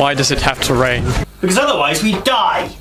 Why does it have to rain? Because otherwise we die.